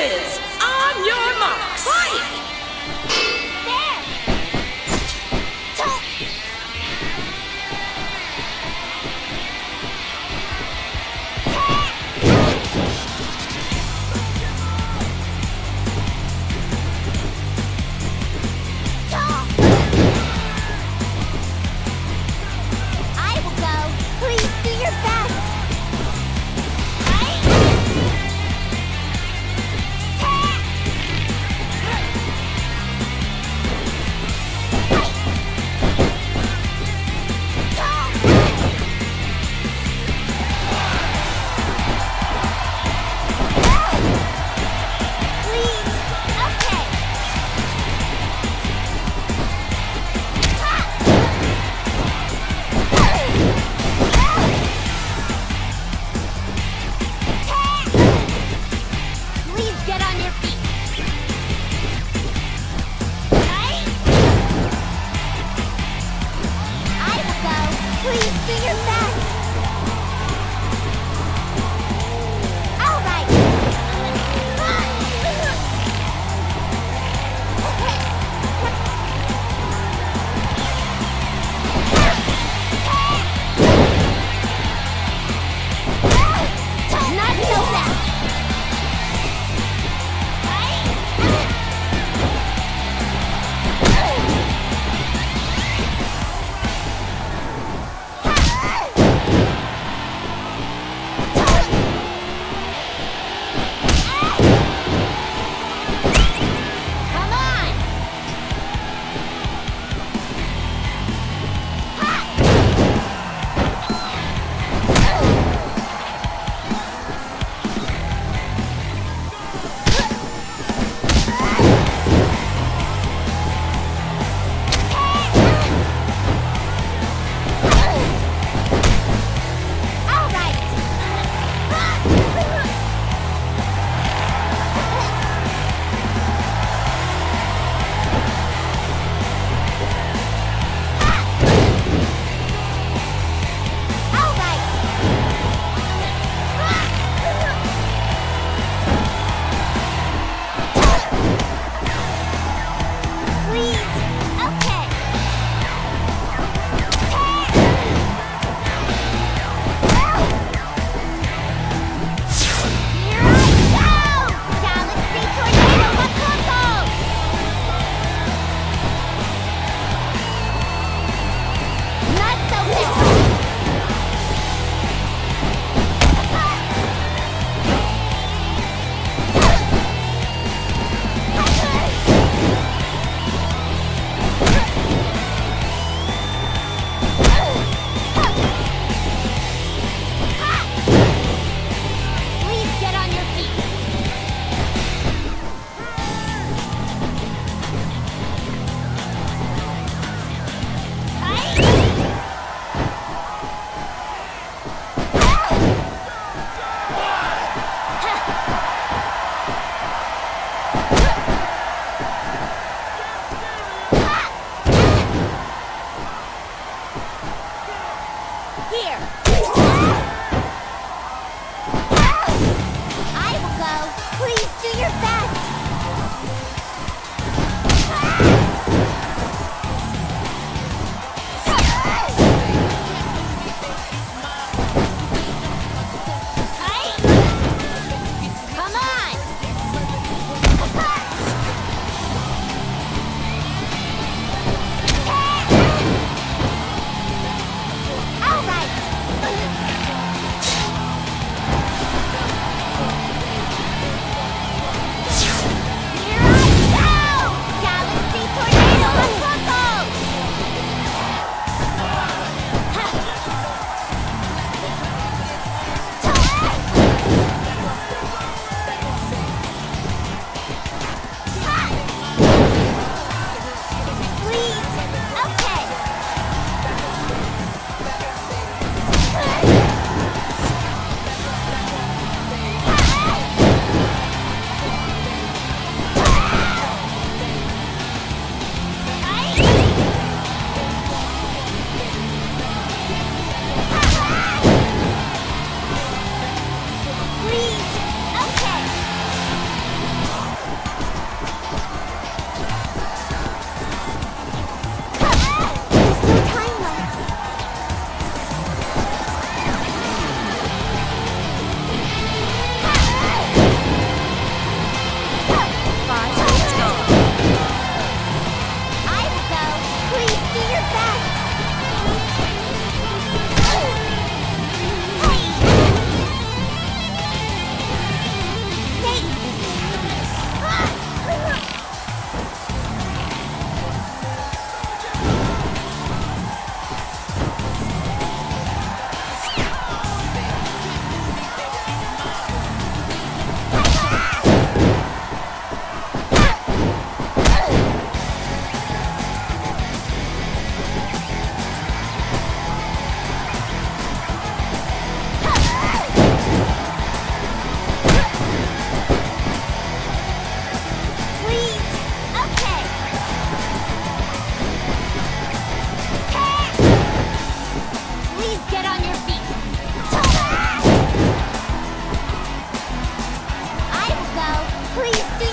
horses! On your marks! Fight!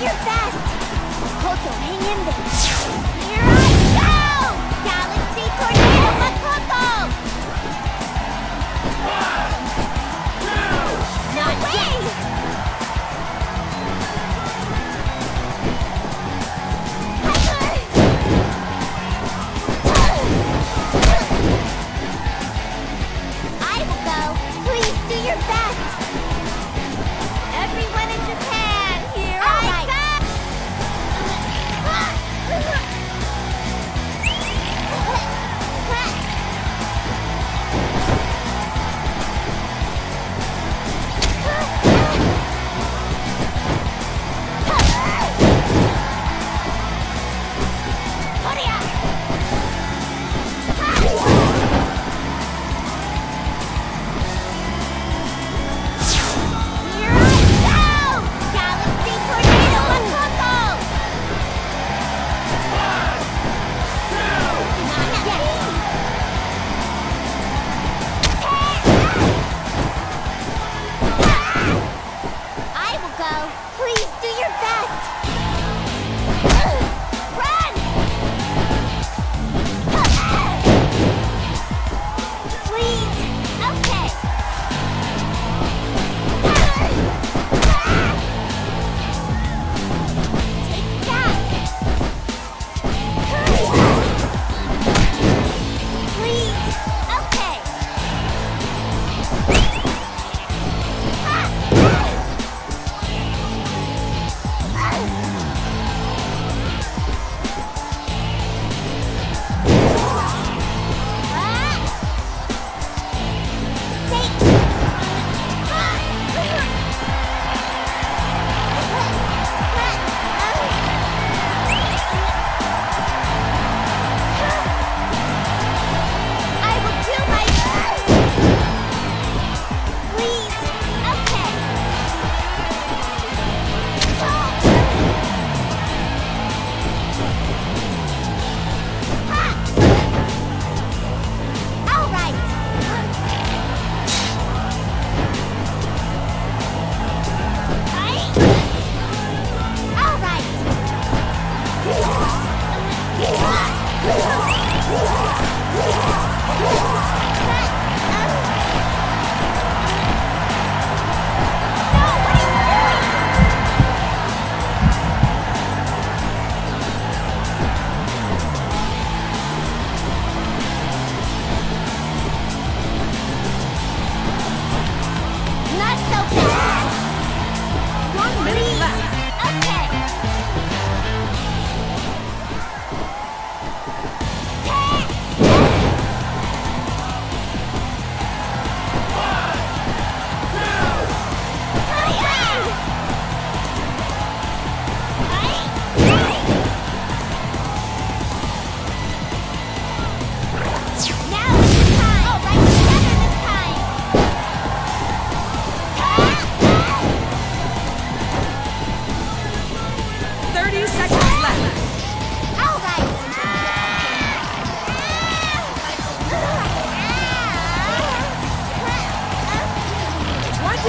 Fast! 皇居は変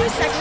Twenty